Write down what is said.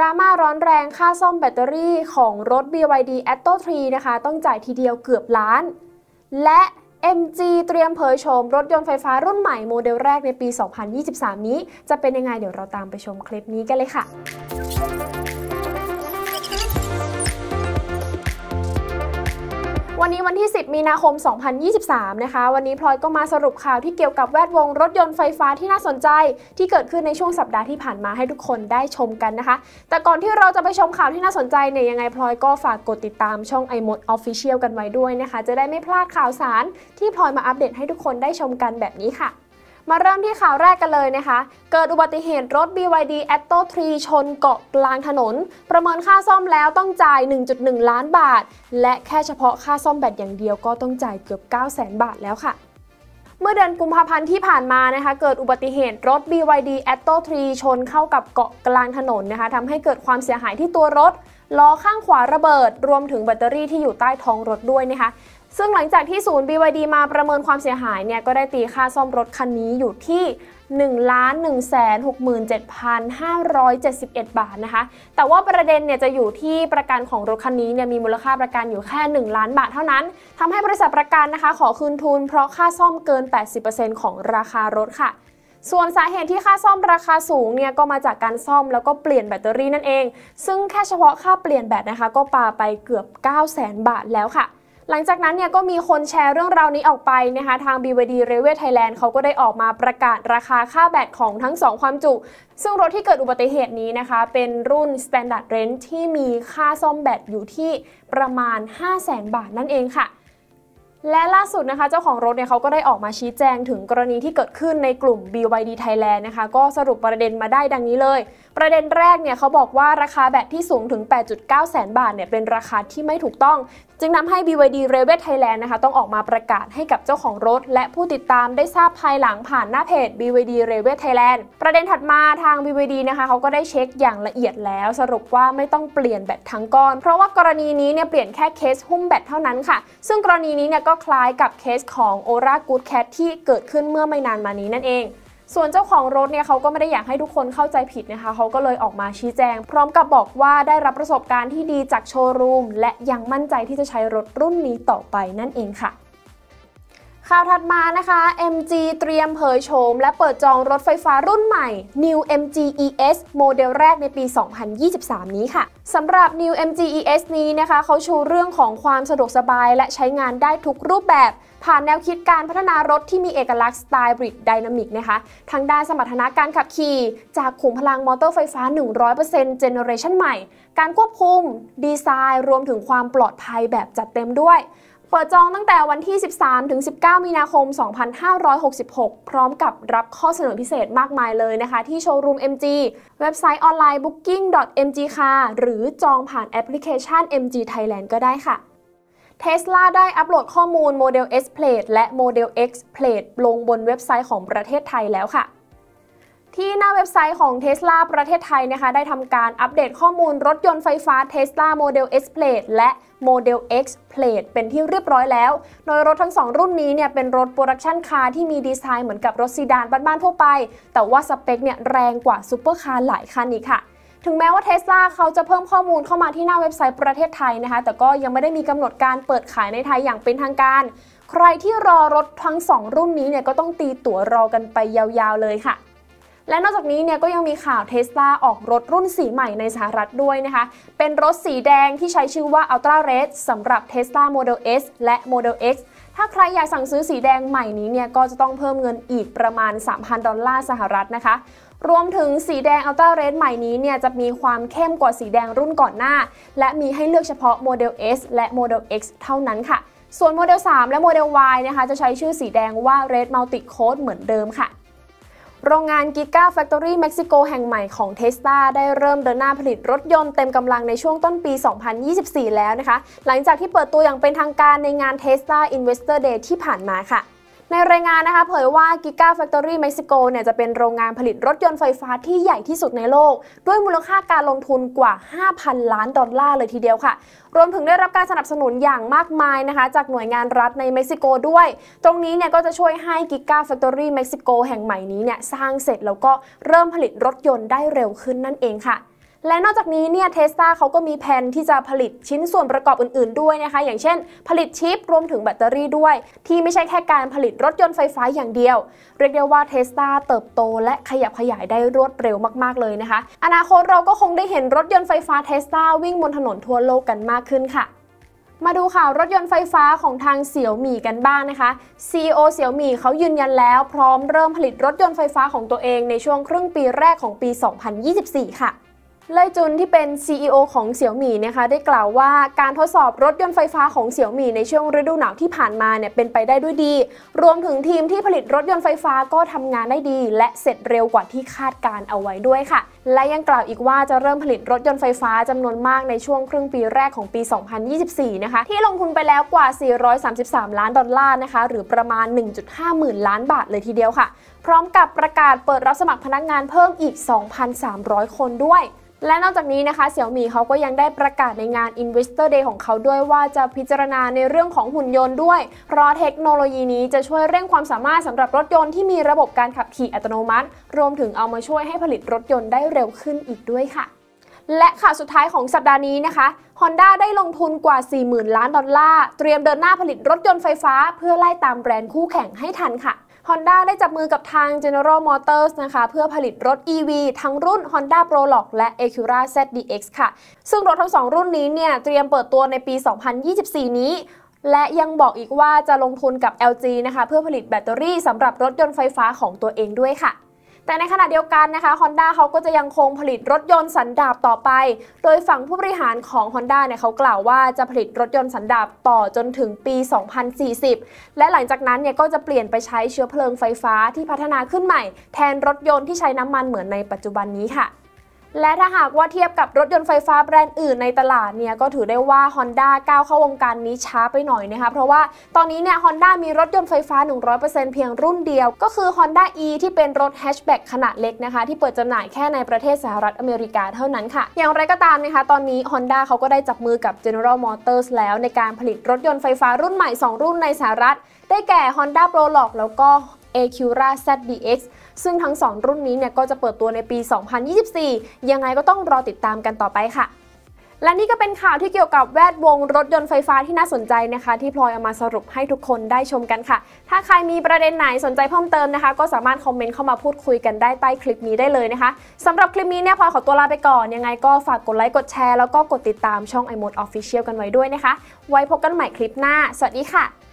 ดราม่าร้อนแรงค่าซ่อมแบตเตอรี่ของรถ BYD Atto 3 นะคะ ต้องจ่ายทีเดียวเกือบล้าน และ MG เตรียมเผยโฉมรถยนต์ไฟฟ้ารุ่นใหม่โมเดลแรกในปี 2023 นี้ จะเป็นยังไงเดี๋ยวเราตามไปชมคลิปนี้กันเลยค่ะ วันนี้วันที่ 10 มีนาคม 2023 นะคะ วันนี้พลอยก็มาสรุปข่าวที่เกี่ยวกับแวดวงรถยนต์ไฟฟ้าที่น่าสนใจ ที่เกิดขึ้นในช่วงสัปดาห์ที่ผ่านมาให้ทุกคนได้ชมกันนะคะ แต่ก่อนที่เราจะไปชมข่าวที่น่าสนใจเนี่ยยังไงพลอยก็ฝากกดติดตามช่อง i m o d Official กันไว้ด้วยนะคะ จะได้ไม่พลาดข่าวสารที่พลอยมาอัปเดตให้ทุกคนได้ชมกันแบบนี้ค่ะ มาเริ่มที่ข่าวแรกกันเลยนะคะ เกิดอุบัติเหตุรถ BYD Atto 3 ชนเกาะกลางถนน ประเมินค่าซ่อมแล้วต้องจ่าย 1.1 ล้านบาท และแค่เฉพาะค่าซ่อมแบตอย่างเดียวก็ต้องจ่ายเกือบ 9 0 0 0 0 0 บาทแล้วค่ะเมื่อเดือนกุมภาพันธ์ที่ผ่านมานะคะเกิดอุบัติเหตุรถ BYD Atto 3 ชนเข้ากับเกาะกลางถนนนะคะทำให้เกิดความเสียหายที่ตัวรถล้อข้างขวาระเบิด รวมถึงแบตเตอรี่ที่อยู่ใต้ท้องรถด้วยนะคะ ซึ่งหลังจากที่ศูนย์ BYD มาประเมินความเสียหายเนี่ยก็ได้ตีค่าซ่อมรถคันนี้อยู่ที่1 1 6 7 5 7 1 บาทนะคะ แต่ว่าประเด็นเนี่ยจะอยู่ที่ประกันของรถคันนี้เนี่ยมีมูลค่าประกันอยู่แค่ 1 ล้านบาทเท่านั้นทำให้บริษัทประกันนะคะ ขอคืนทุนเพราะค่าซ่อมเกิน 80%ของราคารถค่ะ ส่วนสาเหตุที่ค่าซ่อมราคาสูงเนี่ยก็มาจากการซ่อมแล้วก็เปลี่ยนแบตเตอรี่นั่นเอง ซึ่งแค่เฉพาะค่าเปลี่ยนแบตนะคะ ก็ปาไปเกือบ 9 0 0 0 0 0 บาทแล้วค่ะ หลังจากนั้นเนี่ยก็มีคนแชร์เรื่องราวนี้ออกไปนะคะทาง BYD Railway Thailand เขาก็ได้ออกมาประกาศราคาค่าแบตของทั้ง 2 ความจุ ซึ่งรถที่เกิดอุบัติเหตุนี้นะคะ เป็นรุ่น Standard Range ที่มีค่าซ่อมแบตอยู่ที่ประมาณ 500,000 บาทนั่นเองค่ะ และล่าสุดนะคะเจ้าของรถเนี่ยเขาก็ได้ออกมาชี้แจงถึงกรณีที่เกิดขึ้นในกลุ่ม BYD Thailand นะคะก็สรุปประเด็นมาได้ดังนี้เลย ประเด็นแรกเนี่ยเขาบอกว่าราคาแบตที่สูงถึง 8.9 แสนบาทเนี่ยเป็นราคาที่ไม่ถูกต้อง จึงนำให้ BYD Railway Thailand นะคะต้องออกมาประกาศให้กับเจ้าของรถ และผู้ติดตามได้ทราบภายหลังผ่านหน้าเพจ BYD Railway Thailand ประเด็นถัดมาทาง BYD นะคะเขาก็ได้เช็คอย่างละเอียดแล้ว สรุปว่าไม่ต้องเปลี่ยนแบตทั้งก้อน เพราะว่ากรณีนี้เนี่ยเปลี่ยนแค่เคสหุ้มแบตเท่านั้นค่ะ ซึ่งกรณีนี้เนี่ยก็คล้ายกับเคสของ Ora Good Cat ที่เกิดขึ้นเมื่อไม่นานมานี้นั่นเอง ส่วนเจ้าของรถเนี่ยเขาก็ไม่ได้อยากให้ทุกคนเข้าใจผิดนะคะ เขาก็เลยออกมาชี้แจง พร้อมกับบอกว่าได้รับประสบการณ์ที่ดีจากโชว์รูมและยังมั่นใจที่จะใช้รถรุ่นนี้ต่อไปนั่นเองค่ะ ข่าวถัดมานะคะ MG เตรียมเผยโฉมและเปิดจองรถไฟฟ้ารุ่นใหม่ New MG ES โมเดลแรกในปี 2023 นี้ค่ะสำหรับ New MG ES นี้นะคะเขาชูเรื่องของความสะดวกสบายและใช้งานได้ทุกรูปแบบ ผ่านแนวคิดการพัฒนารถที่มีเอกลักษณ์สไตล์ Brit Dynamic นะคะทั้งด้านสมรรถนะการขับขี่ จากขุมพลังมอเตอร์ไฟฟ้า 100% generation ใหม่ การควบคุม ดีไซน์ รวมถึงความปลอดภัยแบบจัดเต็มด้วย เปิดจองตั้งแต่วันที่ 13 ถึง 19 มีนาคม 2566 พร้อมกับรับข้อเสนอพิเศษมากมายเลยนะคะ ที่โชว์รูม MG เว็บไซต์ออนไลน์ booking.mgcar หรือจองผ่านแอปพลิเคชัน MG Thailand ก็ได้ค่ะ Tesla ได้อัปโหลดข้อมูลโมเดล S Plate และโมเดล X Plate ลงบนเว็บไซต์ของประเทศไทยแล้วค่ะ ที่หน้าเว็บไซต์ของ Tesla ประเทศไทยนะคะได้ทำการอัปเดตข้อมูลรถยนต์ไฟฟ้า Tesla Model S Plaid และ Model X Plaid เป็นที่เรียบร้อยแล้ว โดยรถทั้ง 2 รุ่นนี้เนี่ยเป็นรถ production car ที่มีดีไซน์เหมือนกับรถซีดานบ้านๆทั่วไป แต่ว่าสเปคเนี่ยแรงกว่าซูเปอร์คาร์หลายคันอีกค่ะ ถึงแม้ว่าเทสลาเขาจะเพิ่มข้อมูลเข้ามาที่หน้าเว็บไซต์ประเทศไทยนะคะ แต่ก็ยังไม่ได้มีกำหนดการเปิดขายในไทยอย่างเป็นทางการ ใครที่รอรถทั้ง 2 รุ่นนี้เนี่ยก็ต้องตีตั๋วรอกันไปยาวๆเลยค่ะ และนอกจากนี้เนี่ยก็ยังมีข่าวเทสลาออกรถรุ่นสีใหม่ในสหรัฐด้วยนะคะ เป็นรถสีแดงที่ใช้ชื่อว่า Ultra Red สำหรับ Tesla Model S และ Model X ถ้าใครอยากสั่งซื้อสีแดงใหม่นี้เนี่ยก็จะต้องเพิ่มเงินอีกประมาณ 3,000 ดอลลาร์สหรัฐนะคะ รวมถึงสีแดง Ultra Red ใหม่นี้เนี่ยจะมีความเข้มกว่าสีแดงรุ่นก่อนหน้า และมีให้เลือกเฉพาะ Model S และ Model X เท่านั้นค่ะ ส่วนโมเดล3และโมเดล Y นะคะจะใช้ชื่อสีแดงว่า Red Multi Code เหมือนเดิมค่ะ โรงงาน Giga Factory Mexico แห่งใหม่ของ Tesla ได้เริ่มเดินหน้าผลิตรถยนต์เต็มกำลังในช่วงต้นปี 2024 แล้วนะคะ หลังจากที่เปิดตัวอย่างเป็นทางการในงาน Tesla Investor Day ที่ผ่านมาค่ะ ในรายงานนะคะเผยว่า Giga Factory Mexico เนี่ยจะเป็นโรงงานผลิตรถยนต์ไฟฟ้าที่ใหญ่ที่สุดในโลก ด้วยมูลค่าการลงทุนกว่า 5,000 ล้านดอลลาร์เลยทีเดียวค่ะ รวมถึงได้รับการสนับสนุนอย่างมากมายนะคะ จากหน่วยงานรัฐในเม็กซิโกด้วย ตรงนี้เนี่ยก็จะช่วยให้ Giga Factory Mexico แห่งใหม่นี้เนี่ยสร้างเสร็จแล้วก็เริ่มผลิตรถยนต์ได้เร็วขึ้นนั่นเองค่ะ และนอกจากนี้เนี่ยเทสลาเขาก็มีแผนที่จะผลิตชิ้นส่วนประกอบอื่นๆด้วยนะคะ อย่างเช่น ผลิตชิปรวมถึงแบตเตอรี่ด้วย ที่ไม่ใช่แค่การผลิตรถยนต์ไฟฟ้าอย่างเดียว เรียกได้ว่าเทสลาเติบโตและขยับขยายได้รวดเร็วมากๆเลยนะคะ อนาคตเราก็คงได้เห็นรถยนต์ไฟฟ้าเทสลาวิ่งบนถนนทั่วโลกกันมากขึ้นค่ะมาดูข่าวรถยนต์ไฟฟ้าของทางเสี่ยวหมี่กันบ้างนะคะ CEO เสี่ยวหมี่เขายืนยันแล้ว พร้อมเริ่มผลิตรถยนต์ไฟฟ้าของตัวเองในช่วงครึ่งปีแรกของปี 2024 ค่ะ เลยจุนที่เป็น CEO ของเสี่ยวหมี่นะคะได้กล่าวว่าการทดสอบรถยนต์ไฟฟ้าของเสี่ยวหมี่ในช่วงฤดูหนาวที่ผ่านมาเนี่ยเป็นไปได้ด้วยดี รวมถึงทีมที่ผลิตรถยนต์ไฟฟ้าก็ทำงานได้ดี และเสร็จเร็วกว่าที่คาดการเอาไว้ด้วยค่ะ และยังกล่าวอีกว่าจะเริ่มผลิตรถยนต์ไฟฟ้าจำนวนมากในช่วงครึ่งปีแรกของปี 2024 นะคะที่ลงทุนไปแล้วกว่า 433 ล้านดอลลาร์นะคะหรือประมาณ 1.5 หมื่นล้านบาทเลยทีเดียวค่ะ พร้อมกับประกาศเปิดรับสมัครพนักงานเพิ่มอีก 2,300 คนด้วย และนอกจากนี้นะคะเสี่ยวหมี่เขาก็ยังได้ประกาศในงาน Investor Day ของเขาด้วยว่าจะพิจารณาในเรื่องของหุ่นยนต์ด้วย เพราะเทคโนโลยีนี้จะช่วยเร่งความสามารถสำหรับรถยนต์ที่มีระบบการขับขี่อัตโนมัติ รวมถึงเอามาช่วยให้ผลิตรถยนต์ได้เร็วขึ้นอีกด้วยค่ะและข่าวสุดท้ายของสัปดาห์นี้นะคะ Honda ได้ลงทุนกว่า 40,000 ล้านดอลลาร์ เตรียมเดินหน้าผลิตรถยนต์ไฟฟ้า เพื่อไล่ตามแบรนด์คู่แข่งให้ทันค่ะ Honda ได้จับมือกับทาง General Motors นะคะ เพื่อผลิตรถ EV ทั้งรุ่น Honda Prologue และ Acura ZDX ค่ะ ซึ่งรถทั้งสองรุ่นนี้เนี่ยเตรียมเปิดตัวในปี 2024 นี้และยังบอกอีกว่าจะลงทุนกับ LG นะคะ เพื่อผลิตแบตเตอรี่สำหรับรถยนต์ไฟฟ้าของตัวเองด้วยค่ะ แต่ในขณะเดียวกันนะคะ Honda เขาก็จะยังคงผลิตรถยนต์สันดาปต่อไป โดยฝั่งผู้บริหารของ Honda เนี่ยเขากล่าวว่าจะผลิตรถยนต์สันดาปต่อจนถึงปี 2040 และหลังจากนั้นเนี่ยก็จะเปลี่ยนไปใช้เชื้อเพลิงไฟฟ้าที่พัฒนาขึ้นใหม่ แทนรถยนต์ที่ใช้น้ำมันเหมือนในปัจจุบันนี้ค่ะ และถ้าหากว่าเทียบกับรถยนต์ไฟฟ้าแบรนด์อื่นในตลาดเนี่ยก็ถือได้ว่า Honda ก้าวเข้าวงการนี้ช้าไปหน่อยนะคะเพราะว่าตอนนี้เนี่ย Honda มีรถยนต์ไฟฟ้า 100%เพียงรุ่นเดียว ก็คือ Honda E ที่เป็นรถแฮชแบ็กขนาดเล็กนะคะที่เปิดจำหน่ายแค่ในประเทศสหรัฐอเมริกาเท่านั้นค่ะ อย่างไรก็ตามนะคะตอนนี้ Honda เขาก็ได้จับมือกับ General Motors แล้วในการผลิตรถยนต์ไฟฟ้ารุ่นใหม่ 2 รุ่นในสหรัฐ ได้แก่ Honda Prologue แล้วก็ Acura ZDX ซึ่งทั้ง 2 รุ่นนี้เนี่ยก็จะเปิดตัวในปี 2024 ยังไงก็ต้องรอติดตามกันต่อไปค่ะและนี่ก็เป็นข่าวที่เกี่ยวกับแวดวงรถยนต์ไฟฟ้าที่น่าสนใจนะคะ ที่พลอยเอามาสรุปให้ทุกคนได้ชมกันค่ะ ถ้าใครมีประเด็นไหนสนใจเพิ่มเติมนะคะ ก็สามารถคอมเมนต์เข้ามาพูดคุยกันได้ใต้คลิปนี้ได้เลยนะคะสำหรับคลิปนี้เนี่ยพลอยขอตัวลาไปก่อน ยังไงก็ฝากกดไลค์กดแชร์แล้วก็กดติดตามช่อง iMode Official กันไว้ด้วยนะคะ ไว้พบกันใหม่คลิปหน้า สวัสดีค่ะ